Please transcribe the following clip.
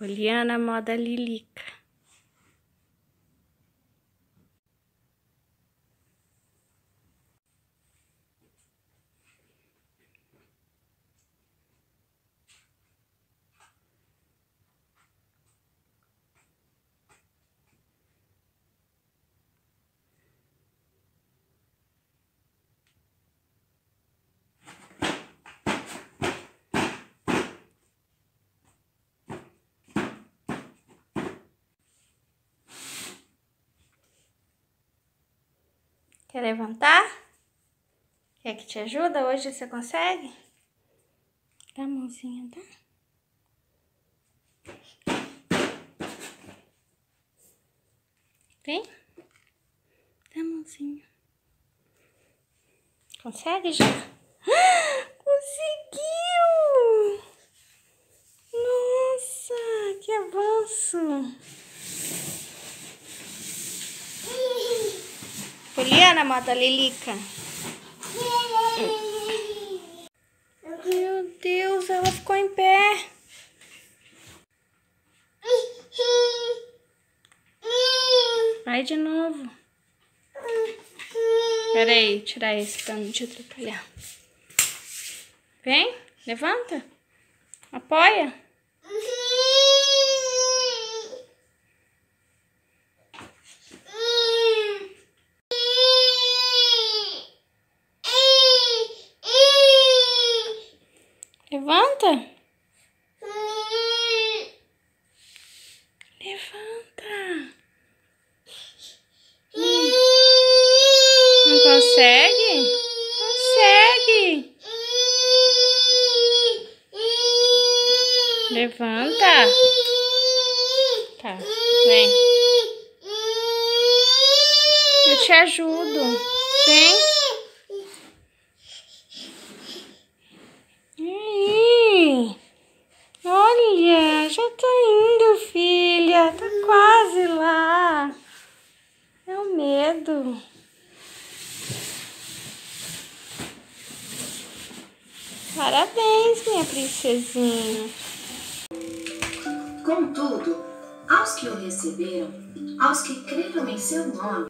Poliana Moda Lilica. Quer levantar? Quer que te ajuda? Hoje você consegue? Dá a mãozinha, tá? Vem. Dá a mãozinha. Consegue já? Conseguiu! Nossa, que avanço! Poliana mata a Lilica. Meu Deus, ela ficou em pé. Vai de novo. Pera aí, tirar esse pra não te atrapalhar. Vem, levanta. Apoia. Levanta. Levanta. Não consegue? Consegue. Levanta. Tá, vem. Eu te ajudo. Vem. já tá indo, filha. Tá quase lá. É o medo. Parabéns, minha princesinha. Contudo, aos que o receberam, aos que creram em seu nome,